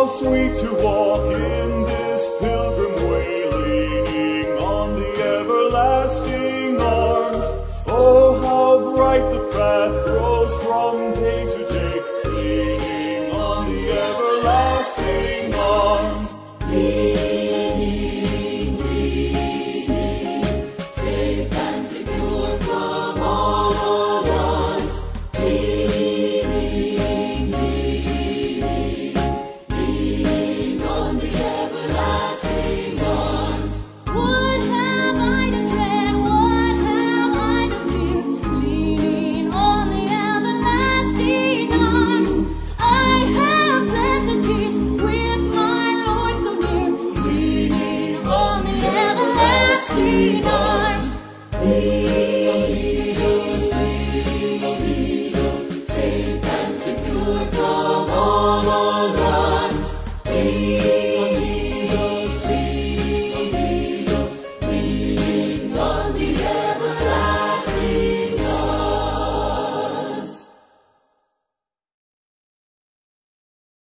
how sweet to walk in this pilgrim way, leaning on the everlasting arms. Oh, how bright the path grows from day to day, leaning on the everlasting arms.